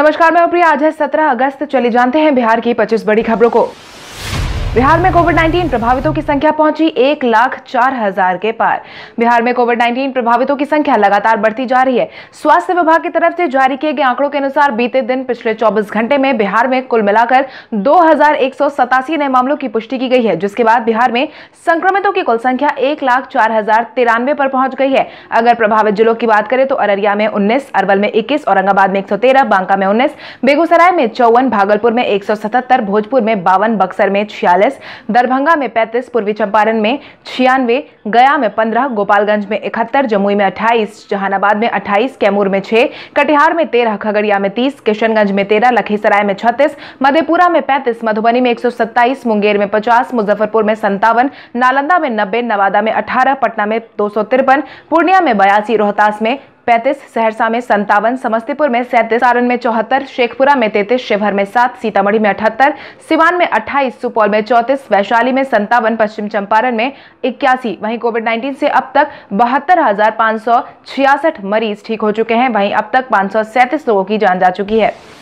नमस्कार, मैं प्रिया। आज है 17 अगस्त चले जानते हैं बिहार की 25 बड़ी खबरों को। बिहार में कोविड 19 प्रभावितों की संख्या पहुँची एक लाख चार हज़ार के पार। बिहार में कोविड 19 प्रभावितों की संख्या लगातार बढ़ती जा रही है। स्वास्थ्य विभाग की तरफ़ से जारी किए गए आंकड़ों के अनुसार बीते दिन पिछले 24 घंटे में बिहार में कुल मिलाकर दो हज़ार एक सौ सतासी नए मामलों की पुष्टि की गई है, जिसके बाद बिहार में संक्रमितों की कुल संख्या एक लाख चार हज़ार तिरानवे पर पहुँच गई है। अगर प्रभावित जिलों की बात करें तो अररिया में उन्नीस, अरवल में इक्कीस, औरंगाबाद में एक सौ तेरह, बांका में उन्नीस, बेगूसराय में चौवन, भागलपुर में एक सौ सतहत्तर, भोजपुर में बावन, बक्सर में छियालीस छियालीस दरभंगा में पैंतीस, पूर्वी चंपारण में छियानवे, गया में पंद्रह, गोपालगंज में इकहत्तर, जमुई में अट्ठाईस, जहानाबाद में अट्ठाईस, कैमूर में छह, कटिहार में तेरह, खगड़िया में तीस, किशनगंज में तेरह, लखीसराय में छत्तीस, मधेपुरा में पैंतीस, मधुबनी में एक सौ सत्ताईस, मुंगेर में पचास, मुजफ्फरपुर में संतावन, नालंदा में नब्बे, नवादा में अठारह, पटना में दो सौ तिरपन, पूर्णिया में बयासी, रोहतास में पैंतीस, सहरसा में संतावन समस्तीपुर में सैंतीस, सारण में चौहत्तर, शेखपुरा में तैतीस, शिवहर में सात, सीतामढ़ी में अठहत्तर, सिवान में अट्ठाईस, सुपौल में चौंतीस, वैशाली में संतावन पश्चिम चंपारण में इक्यासी। वहीं कोविड 19 से अब तक बहत्तर मरीज़ ठीक हो चुके हैं। वहीं अब तक पाँच सौ सैंतीस लोगों की जान जा चुकी है।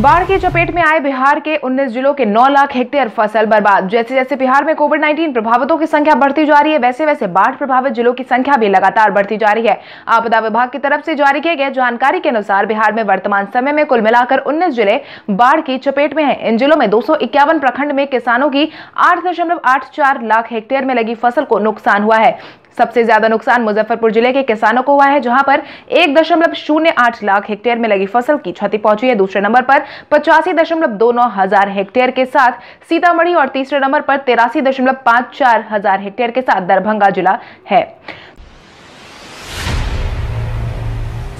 बाढ़ की चपेट में आए बिहार के 19 जिलों के 9 लाख हेक्टेयर फ़सल बर्बाद। जैसे जैसे बिहार में कोविड 19 प्रभावितों की संख्या बढ़ती जा रही है, वैसे वैसे बाढ़ प्रभावित जिलों की संख्या भी लगातार बढ़ती जा रही है। आपदा विभाग की तरफ़ से जारी किए गए जानकारी के अनुसार बिहार में वर्तमान समय में कुल मिलाकर उन्नीस ज़िले बाढ़ की चपेट में है। इन जिलों में दो सौ इक्यावन प्रखंड में किसानों की आठ लाख हेक्टेयर में लगी फ़सल को नुकसान हुआ है। सबसे ज़्यादा नुकसान मुजफ्फरपुर ज़िले के किसानों को हुआ है, जहाँ पर एक दशमलव शून्य आठ लाख हेक्टेयर में लगी फ़सल की क्षति पहुँची है। दूसरे नंबर पर पचासी दशमलव दो नौ हज़ार हेक्टेयर के साथ सीतामढ़ी और तीसरे नंबर पर तेरासी दशमलव पाँच चार हज़ार हेक्टेयर के साथ दरभंगा जिला है।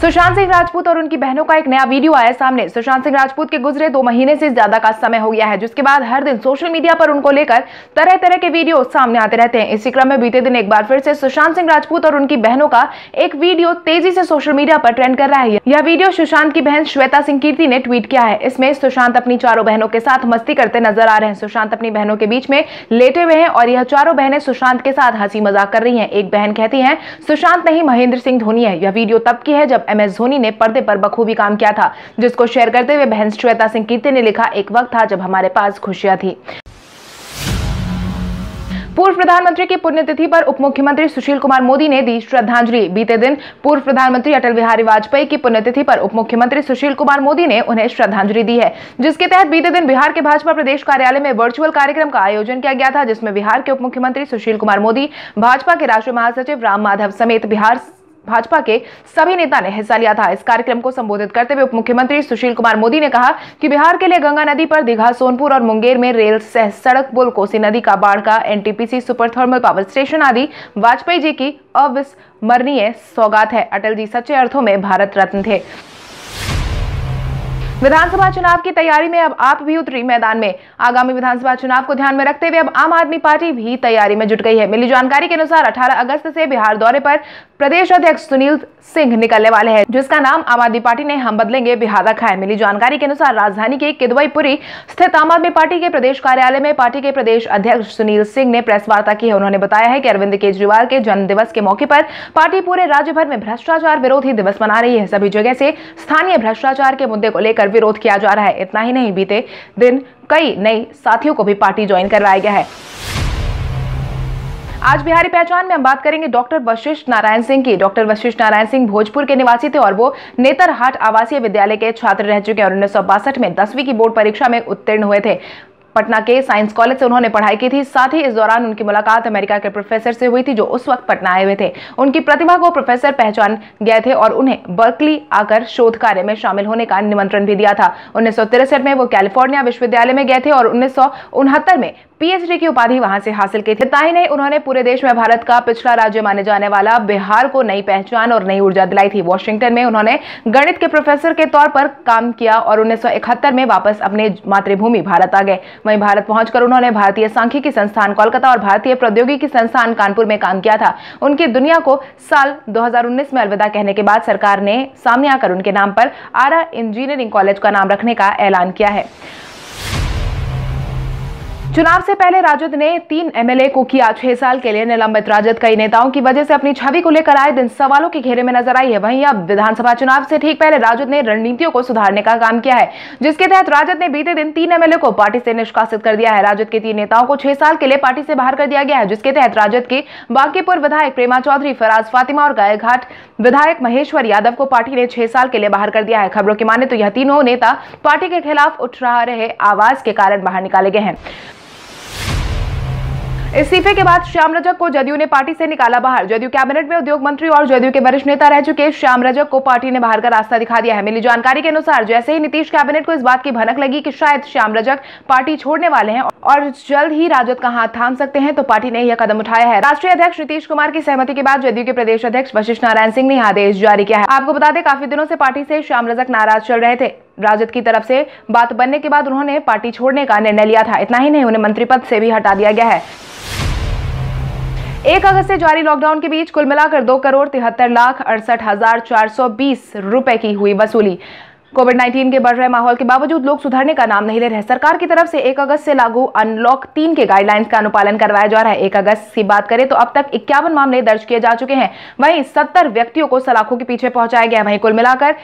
सुशांत सिंह राजपूत और उनकी बहनों का एक नया वीडियो आया सामने। सुशांत सिंह राजपूत के गुजरे दो महीने से ज़्यादा का समय हो गया है, जिसके बाद हर दिन सोशल मीडिया पर उनको लेकर तरह तरह के वीडियो सामने आते रहते हैं। इसी क्रम में बीते दिन एक बार फिर से सुशांत सिंह राजपूत और उनकी बहनों का एक वीडियो तेज़ी से सोशल मीडिया पर ट्रेंड कर रहा है। यह वीडियो सुशांत की बहन श्वेता सिंह कीर्ति ने ट्वीट किया है। इसमें सुशांत अपनी चारों बहनों के साथ मस्ती करते नज़र आ रहे हैं। सुशांत अपनी बहनों के बीच में लेटे हुए हैं और यह चारों बहनें सुशांत के साथ हँसी मज़ाक कर रही है। एक बहन कहती है, सुशांत नहीं, महेंद्र सिंह धोनी है। यह वीडियो तब की है जब एम एस धोनी ने पर्दे पर बखूबी काम किया था, जिसको शेयर करते हुए बहन श्वेता सिंह कीर्ति ने लिखा, एक वक्त था जब हमारे पास खुशियाँ थी। पूर्व प्रधानमंत्री की पुण्यतिथि पर उप मुख्यमंत्री सुशील कुमार मोदी ने दी श्रद्धांजलि। बीते दिन पूर्व प्रधानमंत्री अटल बिहारी वाजपेयी की पुण्यतिथि पर उप मुख्यमंत्री सुशील कुमार मोदी ने उन्हें श्रद्धांजलि दी है, जिसके तहत बीते दिन बिहार के भाजपा प्रदेश कार्यालय में वर्चुअल कार्यक्रम का आयोजन किया गया था, जिसमें बिहार के उप मुख्यमंत्री सुशील कुमार मोदी, भाजपा के राष्ट्रीय महासचिव राम माधव समेत बिहार भाजपा के सभी नेता ने हिस्सा लिया था। इस कार्यक्रम को संबोधित करते हुए मुख्यमंत्री सुशील कुमार मोदी ने कहा कि बिहार के लिए गंगा नदी पर दीघा, सोनपुर और मुंगेर में रेल सह सड़क, पुल, कोसी नदी का बाढ़ का, NTPC super thermal power station आदि वाजपेयी जी की अविस्मरणीय सौगात है। अटल जी सच्चे अर्थों में भारत रत्न थे। विधानसभा चुनाव की तैयारी में अब आप भी उतरी मैदान में। आगामी विधानसभा चुनाव को ध्यान में रखते हुए अब आम आदमी पार्टी भी तैयारी में जुट गई है। मिली जानकारी के अनुसार 18 अगस्त से बिहार दौरे पर प्रदेश अध्यक्ष सुनील सिंह निकलने वाले हैं, जिसका नाम आम आदमी पार्टी ने हम बदलेंगे बिहार रखा है। मिली जानकारी के अनुसार राजधानी के किदवईपुरी स्थित आम आदमी पार्टी के प्रदेश कार्यालय में पार्टी के प्रदेश अध्यक्ष सुनील सिंह ने प्रेस वार्ता की है। उन्होंने बताया है कि अरविंद केजरीवाल के जन्म दिवस के मौके पर पार्टी पूरे राज्य भर में भ्रष्टाचार विरोधी दिवस मना रही है। सभी जगह से स्थानीय भ्रष्टाचार के मुद्दे को लेकर विरोध किया जा रहा है। इतना ही नहीं, बीते दिन कई नई साथियों को भी पार्टी ज्वाइन करवाया गया है। आज बिहारी पहचान में हम बात करेंगे डॉक्टर वशिष्ठ नारायण सिंह की। डॉक्टर वशिष्ठ नारायण सिंह भोजपुर के निवासी थे और वो नेतरहाट आवासीय विद्यालय के छात्र रह चुके हैं और उन्नीस सौ बासठ में दसवीं की बोर्ड परीक्षा में उत्तीर्ण हुए थे। पटना के साइंस कॉलेज से उन्होंने पढ़ाई की थी। साथ ही इस दौरान उनकी मुलाकात अमेरिका के प्रोफेसर से हुई थी, जो उस वक्त पटना आए हुए थे। उनकी प्रतिभा को प्रोफेसर पहचान गए थे और उन्हें बर्कली आकर शोध कार्य में शामिल होने का निमंत्रण भी दिया था। उन्नीस में वो कैलिफ़ोर्निया विश्वविद्यालय में गए थे और उन्नीस सौ उनहत्तर में पीएचडी की उपाधि वहाँ से हासिल की थी। ताही नहीं, उन्होंने पूरे देश में भारत का पिछड़ा राज्य माने जाने वाला बिहार को नई पहचान और नई ऊर्जा दिलाई थी। वॉशिंगटन में उन्होंने गणित के प्रोफेसर के तौर पर काम किया और उन्नीस सौ इकहत्तर में वापस अपने मातृभूमि भारत आ गए। वहीं भारत पहुंचकर उन्होंने भारतीय सांख्यिकी संस्थान कोलकाता और भारतीय प्रौद्योगिकी संस्थान कानपुर में काम किया था। उनकी दुनिया को साल 2019 में अलविदा कहने के बाद सरकार ने सामने आकर उनके नाम पर आरा इंजीनियरिंग कॉलेज का नाम रखने का ऐलान किया है। चुनाव से पहले राजद ने तीन एमएलए को किया छह साल के लिए निलंबित। राजद कई नेताओं की वजह से अपनी छवि को लेकर आए दिन सवालों के घेरे में नज़र आई है। वहीं अब विधानसभा चुनाव से ठीक पहले राजद ने रणनीतियों को सुधारने का काम किया है, जिसके तहत राजद ने बीते दिन तीन एमएलए को पार्टी से निष्कासित कर दिया है। राजद के तीन नेताओं को छह साल के लिए पार्टी से बाहर कर दिया गया है, जिसके तहत राजद के बांकीपुर विधायक प्रेमा चौधरी, फराज फातिमा और गायघाट विधायक महेश्वर यादव को पार्टी ने छह साल के लिए बाहर कर दिया है। खबरों की माने तो यह तीनों नेता पार्टी के खिलाफ उठ रहा रहे आवाज़ के कारण बाहर निकाले गए हैं। इस्तीफे के बाद श्याम रजक को जदयू ने पार्टी से निकाला बाहर। जदयू कैबिनेट में उद्योग मंत्री और जदयू के वरिष्ठ नेता रह चुके श्याम रजक को पार्टी ने बाहर का रास्ता दिखा दिया है। मिली जानकारी के अनुसार, जैसे ही नीतीश कैबिनेट को इस बात की भनक लगी कि शायद श्याम रजक पार्टी छोड़ने वाले हैं और जल्द ही राजद का हाथ थाम सकते हैं तो पार्टी ने यह कदम उठाया है। राष्ट्रीय अध्यक्ष नीतीश कुमार की सहमति के बाद जदयू के प्रदेश अध्यक्ष वशिष्ठ नारायण सिंह ने आदेश जारी किया है। आपको बता दें, काफ़ी दिनों से पार्टी से श्याम रजक नाराज़ चल रहे थे। राजद की तरफ़ से बात बनने के बाद उन्होंने पार्टी छोड़ने का निर्णय लिया था। इतना ही नहीं, उन्हें मंत्री पद से भी हटा दिया गया है। एक अगस्त से जारी लॉकडाउन के बीच कुल मिलाकर दो करोड़ तिहत्तर लाख अड़सठ हज़ार चार सौ बीस रुपए की हुई वसूली। कोविड 19 के बढ़ रहे माहौल के बावजूद लोग सुधरने का नाम नहीं ले रहे। सरकार की तरफ़ से एक अगस्त से लागू अनलॉक तीन के गाइडलाइंस का अनुपालन करवाया जा रहा है। एक अगस्त की बात करें तो अब तक इक्यावन मामले दर्ज किए जा चुके हैं। वहीं सत्तर व्यक्तियों को सलाखों के पीछे पहुँचाया गया वहीं कुल मिलाकर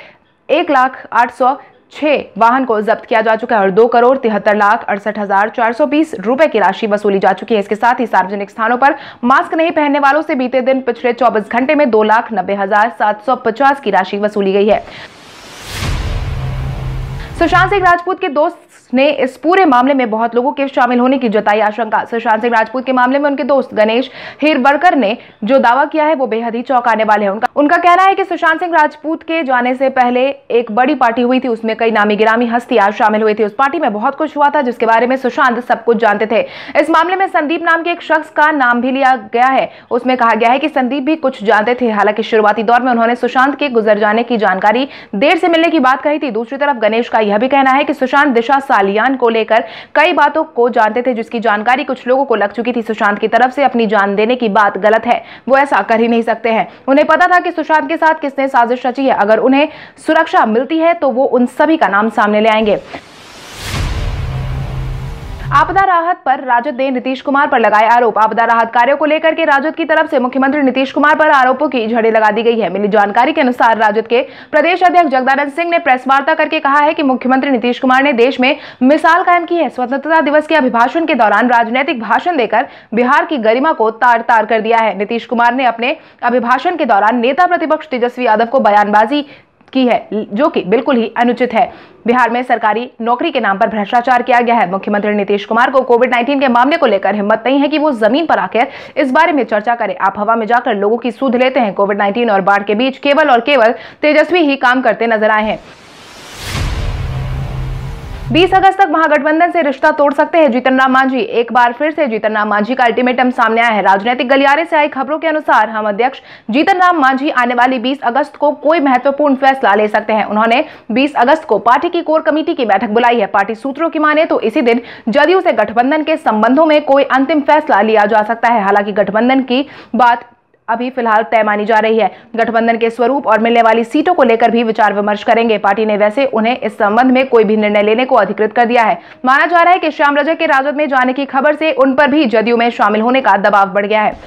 एक लाख आठ सौ छह वाहन को जब्त किया जा चुका है और दो करोड़ तिहत्तर लाख अड़सठ हज़ार चार सौ बीस रुपए की राशि वसूली जा चुकी है। इसके साथ ही सार्वजनिक स्थानों पर मास्क नहीं पहनने वालों से बीते दिन पिछले चौबीस घंटे में दो लाख नब्बे हज़ार सात सौ पचास की राशि वसूली गई है। सुशांत सिंह राजपूत के दोस्त ने इस पूरे मामले में बहुत लोगों के शामिल होने की जताई आशंका। सुशांत सिंह राजपूत के मामले में उनके दोस्त गणेश हिरबड़कर ने जो दावा किया है, वो बेहद ही चौंकाने वाले हैं। उनका उनका कहना है कि सुशांत सिंह राजपूत के जाने से पहले एक बड़ी पार्टी हुई थी, उसमें कई नामी गिरामी हस्तियाँ शामिल हुई थी। उस पार्टी में बहुत कुछ हुआ था, जिसके बारे में सुशांत सब कुछ जानते थे। इस मामले में संदीप नाम के एक शख्स का नाम भी लिया गया है। उसमें कहा गया है कि संदीप भी कुछ जानते थे, हालाँकि शुरुआती दौर में उन्होंने सुशांत के गुजर जाने की जानकारी देर से मिलने की बात कही थी। दूसरी तरफ़ गणेश का यह भी कहना है कि सुशांत दिशा सालियान को लेकर कई बातों को जानते थे, जिसकी जानकारी कुछ लोगों को लग चुकी थी। सुशांत की तरफ़ से अपनी जान देने की बात गलत है, वो ऐसा कर ही नहीं सकते हैं। उन्हें पता था कि सुशांत के साथ किसने साजिश रची है। अगर उन्हें सुरक्षा मिलती है तो वो उन सभी का नाम सामने ले आएँगे। आपदा राहत पर राजद ने नीतीश कुमार पर लगाए आरोप। आपदा राहत कार्यों को लेकर के राजद की तरफ़ से मुख्यमंत्री नीतीश कुमार पर आरोपों की झड़ी लगा दी गई है। मिली जानकारी के अनुसार राजद के प्रदेश अध्यक्ष जगदानंद सिंह ने प्रेस वार्ता करके कहा है कि मुख्यमंत्री नीतीश कुमार ने देश में मिसाल कायम की है। स्वतंत्रता दिवस के अभिभाषण के दौरान राजनीतिक भाषण देकर बिहार की गरिमा को तार तार कर दिया है। नीतीश कुमार ने अपने अभिभाषण के दौरान नेता प्रतिपक्ष तेजस्वी यादव को बयानबाजी की है, जो कि बिल्कुल ही अनुचित है। बिहार में सरकारी नौकरी के नाम पर भ्रष्टाचार किया गया है। मुख्यमंत्री नीतीश कुमार को कोविड 19 के मामले को लेकर हिम्मत नहीं है कि वो ज़मीन पर आकर इस बारे में चर्चा करें। आप हवा में जाकर लोगों की सूद लेते हैं। कोविड 19 और बाढ़ के बीच केवल और केवल तेजस्वी ही काम करते नज़र आए हैं। 20 अगस्त तक महागठबंधन से रिश्ता तोड़ सकते हैं जीतन राम मांझी। एक बार फिर से जीतन राम मांझी का अल्टीमेटम सामने आया है। राजनीतिक गलियारे से आई खबरों के अनुसार हम अध्यक्ष जीतन राम मांझी आने वाली 20 अगस्त को कोई महत्वपूर्ण फैसला ले सकते हैं। उन्होंने 20 अगस्त को पार्टी की कोर कमेटी की बैठक बुलाई है। पार्टी सूत्रों की माने तो इसी दिन जदयू से गठबंधन के संबंधों में कोई अंतिम फैसला लिया जा सकता है। हालाँकि गठबंधन की बात अभी फ़िलहाल तय मानी जा रही है। गठबंधन के स्वरूप और मिलने वाली सीटों को लेकर भी विचार विमर्श करेंगे। पार्टी ने वैसे उन्हें इस संबंध में कोई भी निर्णय लेने को अधिकृत कर दिया है। माना जा रहा है कि श्याम रजक के राजद में जाने की खबर से उन पर भी जदयू में शामिल होने का दबाव बढ़ गया है।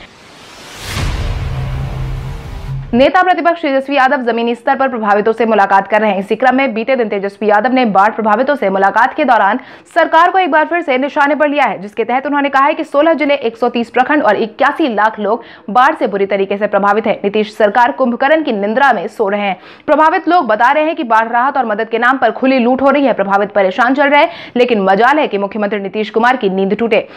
नेता प्रतिपक्ष तेजस्वी यादव जमीनी स्तर पर प्रभावितों से मुलाकात कर रहे हैं। इसी क्रम में बीते दिन तेजस्वी यादव ने बाढ़ प्रभावितों से मुलाकात के दौरान सरकार को एक बार फिर से निशाने पर लिया है, जिसके तहत उन्होंने कहा है कि 16 ज़िले 130 प्रखंड और इक्यासी लाख लोग बाढ़ से बुरी तरीके से प्रभावित है। नीतीश सरकार कुंभकर्ण की निंद्रा में सो रहे हैं। प्रभावित लोग बता रहे हैं कि बाढ़ राहत और मदद के नाम पर खुली लूट हो रही है, प्रभावित परेशान चल रहे लेकिन मजाल है कि मुख्यमंत्री नीतीश कुमार की नींद टूटे।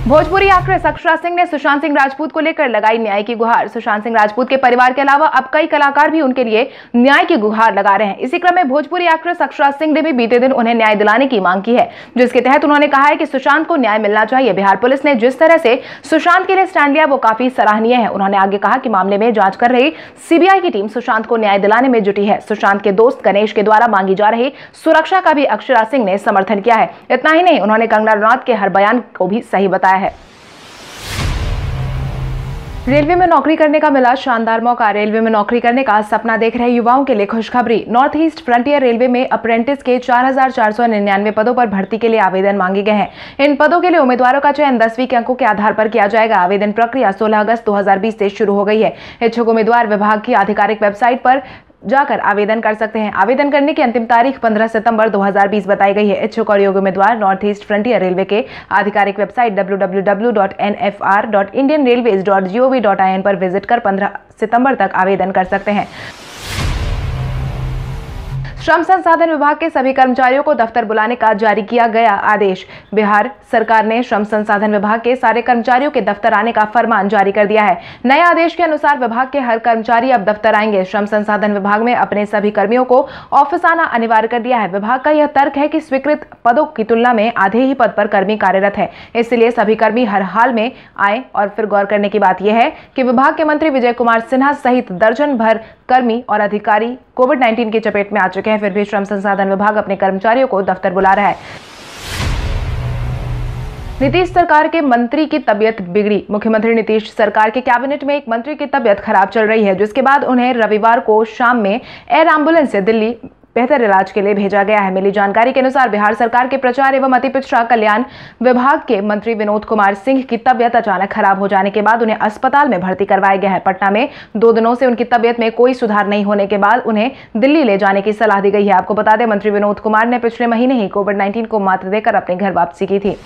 भोजपुरी एक्ट्रेस अक्षरा सिंह ने सुशांत सिंह राजपूत को लेकर लगाई न्याय की गुहार। सुशांत सिंह राजपूत के परिवार के अलावा अब कई कलाकार भी उनके लिए न्याय की गुहार लगा रहे हैं। इसी क्रम में भोजपुरी एक्ट्रेस अक्षरा सिंह ने भी बीते दिन उन्हें न्याय दिलाने की मांग की है, जिसके तहत उन्होंने कहा है कि सुशांत को न्याय मिलना चाहिए। बिहार पुलिस ने जिस तरह से सुशांत के लिए स्टैंड लिया, वो काफ़ी सराहनीय है। उन्होंने आगे कहा कि मामले में जाँच कर रही सीबीआई की टीम सुशांत को न्याय दिलाने में जुटी है। सुशांत के दोस्त गणेश के द्वारा मांगी जा रही सुरक्षा का भी अक्षरा सिंह ने समर्थन किया है। इतना ही नहीं, उन्होंने कंगना रनौत के हर बयान को भी सही बताया है। रेलवे में नौकरी करने का मिला शानदार मौका। रेलवे में नौकरी करने का सपना देख रहे युवाओं के लिए खुशखबरी। नॉर्थ ईस्ट फ्रंटियर रेलवे में अप्रेंटिस के चार हज़ार चार सौ निन्यानवे पदों पर भर्ती के लिए आवेदन मांगे गए हैं। इन पदों के लिए उम्मीदवारों का चयन दसवीं के अंकों के आधार पर किया जाएगा। आवेदन प्रक्रिया सोलह अगस्त दो से शुरू हो गई है। इच्छुक उम्मीदवार विभाग की आधिकारिक वेबसाइट पर जाकर आवेदन कर सकते हैं। आवेदन करने की अंतिम तारीख 15 सितंबर 2020 बताई गई है। इच्छुक और योग्य उम्मीदवार नॉर्थ ईस्ट फ्रंटियर रेलवे के आधिकारिक वेबसाइट www.nfr.indianrailways.gov.in पर विज़िट कर 15 सितंबर तक आवेदन कर सकते हैं। श्रम संसाधन विभाग के सभी कर्मचारियों को दफ्तर बुलाने का जारी किया गया आदेश। बिहार सरकार ने श्रम संसाधन विभाग के सारे कर्मचारियों के दफ्तर आने का फरमान जारी कर दिया है। नए आदेश के अनुसार विभाग के हर कर्मचारी अब दफ्तर आएँगे। श्रम संसाधन विभाग में अपने सभी कर्मियों को ऑफ़िस आना अनिवार्य कर दिया है। विभाग का यह तर्क है की स्वीकृत पदों की तुलना में आधे ही पद पर कर्मी कार्यरत है। इसलिए सभी कर्मी हर हाल में आए और फिर गौर करने की बात यह है कि विभाग के मंत्री विजय कुमार सिन्हा सहित दर्जन भर कर्मी और अधिकारी कोविड 19 की चपेट में आ चुके हैं। फिर भी श्रम संसाधन विभाग अपने कर्मचारियों को दफ्तर बुला रहा है। नीतीश सरकार के मंत्री की तबियत बिगड़ी। मुख्यमंत्री नीतीश सरकार के कैबिनेट में एक मंत्री की तबियत खराब चल रही है, जिसके बाद उन्हें रविवार को शाम में एयर एंबुलेंस से दिल्ली बेहतर इलाज के लिए भेजा गया है। मिली जानकारी के अनुसार बिहार सरकार के प्रचार एवं अति पिछड़ा कल्याण विभाग के मंत्री विनोद कुमार सिंह की तबियत अचानक खराब हो जाने के बाद उन्हें अस्पताल में भर्ती करवाया गया है। पटना में दो दिनों से उनकी तबियत में कोई सुधार नहीं होने के बाद उन्हें दिल्ली ले जाने की सलाह दी गई है। आपको बता दें, मंत्री विनोद कुमार ने पिछले महीने ही कोविड नाइन्टीन को मात देकर अपने घर वापसी की थी।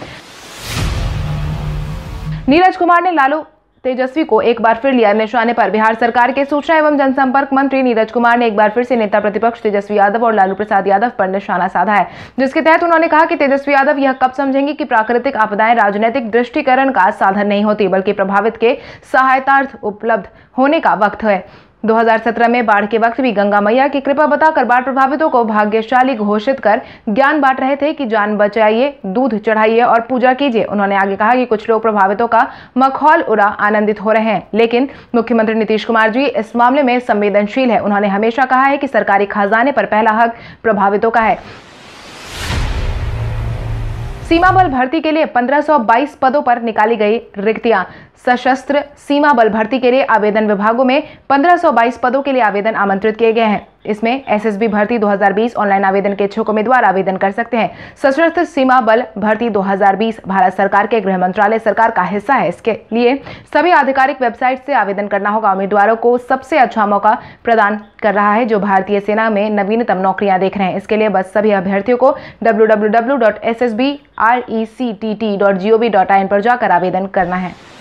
नीरज कुमार ने लालू तेजस्वी को एक बार फिर लिया निशाने पर बिहार सरकार के सूचना एवं जनसंपर्क मंत्री नीरज कुमार ने एक बार फिर से नेता प्रतिपक्ष तेजस्वी यादव और लालू प्रसाद यादव पर निशाना साधा है, जिसके तहत उन्होंने कहा कि तेजस्वी यादव यह कब समझेंगे कि प्राकृतिक आपदाएँ राजनीतिक दृष्टिकरण का साधन नहीं होती, बल्कि प्रभावित के सहायतार्थ उपलब्ध होने का वक्त है। 2017 में बाढ़ के वक्त भी गंगा मैया की कृपा बताकर बाढ़ प्रभावितों को भाग्यशाली घोषित कर ज्ञान बांट रहे थे कि जान बचाइए, दूध चढ़ाइए और पूजा कीजिए। उन्होंने आगे कहा कि कुछ लोग प्रभावितों का मखौल उड़ा, आनंदित हो रहे हैं। लेकिन मुख्यमंत्री नीतीश कुमार जी इस मामले में संवेदनशील है। उन्होंने हमेशा कहा है कि सरकारी खजाने पर पहला हक प्रभावितों का है। सीमा बल भर्ती के लिए 1522 पदों पर निकाली गई रिक्तियाँ। सशस्त्र सीमा बल भर्ती के लिए आवेदन विभागों में 1522 पदों के लिए आवेदन आमंत्रित किए गए हैं। इसमें एसएसबी भर्ती 2020 ऑनलाइन आवेदन के इच्छुक उम्मीदवार आवेदन कर सकते हैं। सशस्त्र सीमा बल भर्ती 2020 भारत सरकार के गृह मंत्रालय सरकार का हिस्सा है। इसके लिए सभी आधिकारिक वेबसाइट से आवेदन करना होगा। उम्मीदवारों को सबसे अच्छा मौका प्रदान कर रहा है जो भारतीय सेना में नवीनतम नौकरियाँ देख रहे हैं। इसके लिए बस सभी अभ्यर्थियों को डब्ल्यू पर जाकर आवेदन करना है।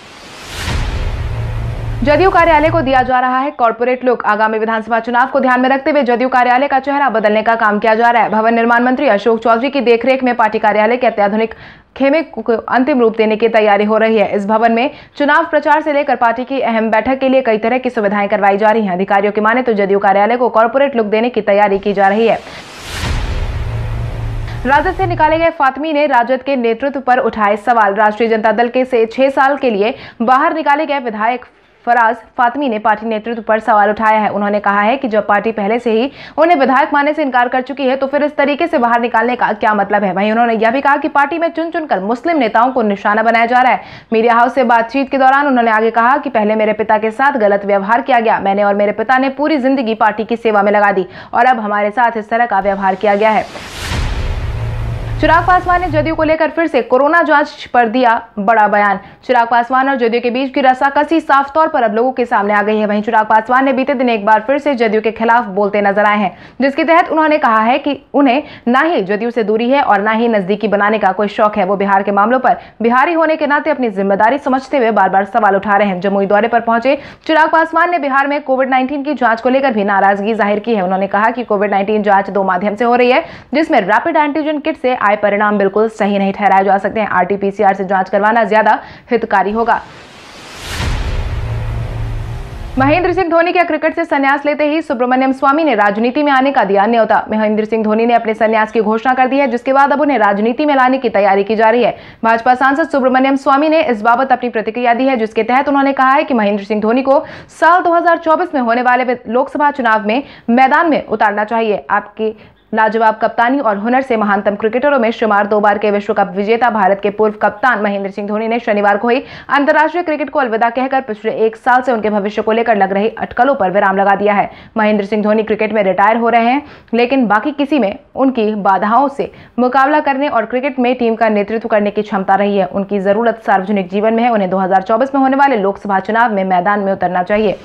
जदयू कार्यालय को दिया जा रहा है कॉर्पोरेट लुक आगामी विधानसभा चुनाव को ध्यान में रखते हुए जदयू कार्यालय का चेहरा बदलने का काम किया जा रहा है। भवन निर्माण मंत्री अशोक चौधरी की देखरेख में पार्टी कार्यालय के अत्याधुनिक खेमे को अंतिम रूप देने की तैयारी हो रही है। इस भवन में चुनाव प्रचार से लेकर पार्टी की अहम बैठक के लिए कई तरह की सुविधाएँ करवाई जा रही हैं। अधिकारियों की माने तो जदयू कार्यालय को कॉर्पोरेट लुक देने की तैयारी की जा रही है। राजद से निकाले गए फातमी ने राजद के नेतृत्व पर उठाए सवाल। राष्ट्रीय जनता दल के से छह साल के लिए बाहर निकाले गए विधायक फराज फातमी ने पार्टी नेतृत्व पर सवाल उठाया है। उन्होंने कहा है कि जब पार्टी पहले से ही उन्हें विधायक मानने से इनकार कर चुकी है तो फिर इस तरीके से बाहर निकालने का क्या मतलब है? वहीं उन्होंने यह भी कहा कि पार्टी में चुन चुनकर मुस्लिम नेताओं को निशाना बनाया जा रहा है। मीडिया हाउस से बातचीत के दौरान उन्होंने आगे कहा कि पहले मेरे पिता के साथ गलत व्यवहार किया गया। मैंने और मेरे पिता ने पूरी ज़िंदगी पार्टी की सेवा में लगा दी और अब हमारे साथ इस तरह का व्यवहार किया गया है। चिराग पासवान ने जदयू को लेकर फिर से कोरोना जाँच पर दिया बड़ा बयान। चिराग पासवान और जदयू के बीच की रसाकसी साफ़ तौर पर अब लोगों के सामने आ गई है। वहीं चिराग पासवान ने बीते दिन एक बार फिर से जदयू के खिलाफ बोलते नज़र आए हैं, जिसके तहत उन्होंने कहा है कि उन्हें न ही जदयू से दूरी है और न ही नजदीकी बनाने का कोई शौक है। वो बिहार के मामलों पर बिहारी होने के नाते अपनी ज़िम्मेदारी समझते हुए बार बार सवाल उठा रहे हैं। जमुई दौरे पर पहुँचे चिराग पासवान ने बिहार में कोविड नाइन्टीन की जाँच को लेकर भी नाराज़गी ज़ाहिर की है। उन्होंने कहा कि कोविड नाइन्टीन जाँच दो माध्यम से हो रही है, जिसमें रैपिड एंटीजन किट से आए परिणाम बिल्कुल सही नहीं ठहराए जा सकते हैं। आरटीपीसीआर से जाँच करवाना ज़्यादा हितकारी होगा। महेंद्र सिंह धोनी के क्रिकेट से संन्यास लेते ही सुब्रमण्यम स्वामी ने राजनीति में आने का दिया न्योता? महेंद्र सिंह धोनी ने अपने संन्यास की घोषणा कर दी है, जिसके बाद अब उन्हें राजनीति में लाने की तैयारी की जा रही है। भाजपा सांसद सुब्रमण्यम स्वामी ने इस बाबत अपनी प्रतिक्रिया दी है, जिसके तहत उन्होंने कहा है कि महेंद्र सिंह धोनी को साल दो हज़ार चौबीस में होने वाले लोकसभा चुनाव में मैदान में उतारना चाहिए। आपकी लाजवाब कप्तानी और हुनर से महानतम क्रिकेटरों में शुमार दो बार के विश्व कप विजेता, भारत के पूर्व कप्तान महेंद्र सिंह धोनी ने शनिवार को ही अंतर्राष्ट्रीय क्रिकेट को अलविदा कहकर पिछले एक साल से उनके भविष्य को लेकर लग रही अटकलों पर विराम लगा दिया है। महेंद्र सिंह धोनी क्रिकेट में रिटायर हो रहे हैं, लेकिन बाकी किसी में उनकी बाधाओं से मुकाबला करने और क्रिकेट में टीम का नेतृत्व करने की क्षमता रही है। उनकी ज़रूरत सार्वजनिक जीवन में है। उन्हें 2024 में होने वाले लोकसभा चुनाव में मैदान में उतरना चाहिए।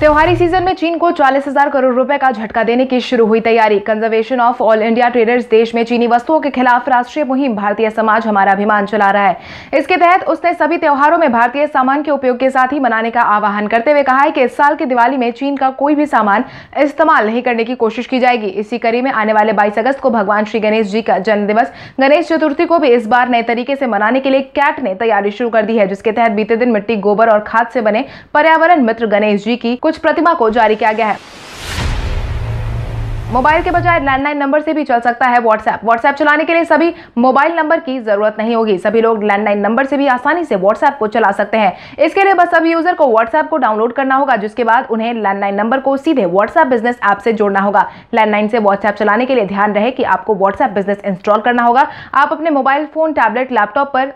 त्योहारी सीज़न में चीन को चालीस हज़ार करोड़ रुपए का झटका देने की शुरू हुई तैयारी। Conservation of all India traders देश में चीनी वस्तुओं के खिलाफ राष्ट्रीय मुहिम भारतीय समाज हमारा अभिमान चला रहा है। इसके तहत उसने सभी त्योहारों में भारतीय सामान के उपयोग के साथ ही मनाने का आह्वान करते हुए कहा है कि इस साल की दिवाली में चीन का कोई भी सामान इस्तेमाल नहीं करने की कोशिश की जाएगी। इसी कड़ी में आने वाले बाईस अगस्त को भगवान श्री गणेश जी का जन्म दिवस गणेश चतुर्थी को भी इस बार नए तरीके से मनाने के लिए कैट ने तैयारी शुरू कर दी है, जिसके तहत बीते दिन मिट्टी, गोबर और खाद से बने पर्यावरण मित्र गणेश जी की कुछ प्रतिमा को जारी किया गया है। मोबाइल के बजाय लैंडलाइन नंबर से भी चल सकता है व्हाट्सएप व्हाट्सएप चलाने के लिए सभी मोबाइल नंबर की ज़रूरत नहीं होगी। सभी लोग लैंडलाइन नंबर से भी आसानी से व्हाट्सएप को चला सकते हैं। इसके लिए बस सभी यूज़र को व्हाट्सएप को डाउनलोड करना होगा, जिसके बाद उन्हें लैंडलाइन नंबर को सीधे व्हाट्सएप बिज़नेस ऐप से जोड़ना होगा। लैंडलाइन से व्हाट्सएप चलाने के लिए ध्यान रहे कि आपको व्हाट्सएप बिज़नेस इंस्टॉल करना होगा। आप अपने मोबाइल फ़ोन टैबलेट लैपटॉप पर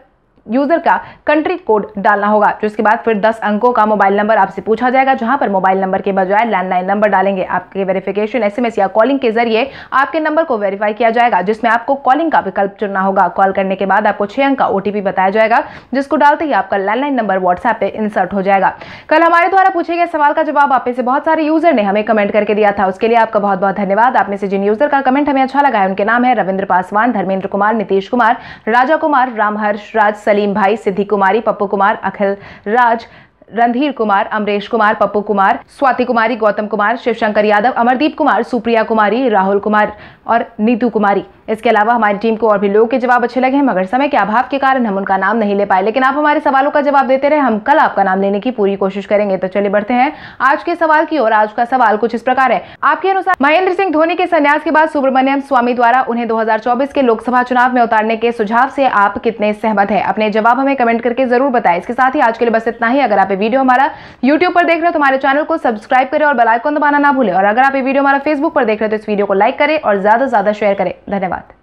यूज़र का कंट्री कोड डालना होगा जिसके बाद फिर 10 अंकों का मोबाइल नंबर आपसे पूछा जाएगा, जहाँ पर मोबाइल नंबर के बजाय लैंडलाइन नंबर डालेंगे। आपके वेरिफिकेशन एसएमएस या कॉलिंग के ज़रिए आपके नंबर को वेरीफाई किया जाएगा, जिसमें आपको कॉलिंग का विकल्प चुनना होगा। कॉल करने के बाद आपको छह अंक का ओटीपी बताया जाएगा, जिसको डालते ही आपका लैंडलाइन नंबर व्हाट्सएप पे इंसर्ट हो जाएगा। कल हमारे द्वारा पूछे गए सवाल का जवाब आप से बहुत सारे यूज़र ने हमें कमेंट करके दिया था। उसके लिए आपका बहुत बहुत धन्यवाद। आप में से जिन यूज़र का कमेंट हमें अच्छा लगा है, उनके नाम है रविंद्र पासवान, धर्मेंद्र कुमार, नीतीश कुमार, राजा कुमार, रामहर्ष राज सलीम भाई, सिद्धि कुमारी, पप्पू कुमार, अखिल राज, रणधीर कुमार, अमरेश कुमार, पप्पू कुमार, स्वाति कुमारी, गौतम कुमार, शिवशंकर यादव, अमरदीप कुमार, सुप्रिया कुमारी, राहुल कुमार और नीतू कुमारी। इसके अलावा हमारी टीम को और भी लोगों के जवाब अच्छे लगे हैं, मगर समय के अभाव के कारण हम उनका नाम नहीं ले पाए। लेकिन आप हमारे सवालों का जवाब देते रहे, हम कल आपका नाम लेने की पूरी कोशिश करेंगे। तो चलिए बढ़ते हैं आज के सवाल की और आज का सवाल कुछ इस प्रकार है। आपके अनुसार महेंद्र सिंह धोनी के संन्यास के बाद सुब्रमण्यम स्वामी द्वारा उन्हें दो हज़ार चौबीस के लोकसभा चुनाव में उतारने के सुझाव से आप कितने सहमत है? अपने जवाब हमें कमेंट करके ज़रूर बताएँ। इसके साथ ही आज के लिए बस इतना ही। अगर आप वीडियो हमारा यूट्यूब पर देख रहे हो तो हमारे चैनल को सब्सक्राइब करें और बेलाइकन दबाना ना भूलें। और अगर आप वीडियो हमारा फेसबुक पर देख रहे हो तो इस वीडियो को लाइक करें और ज़्यादा से ज़्यादा शेयर करें। धन्यवाद। that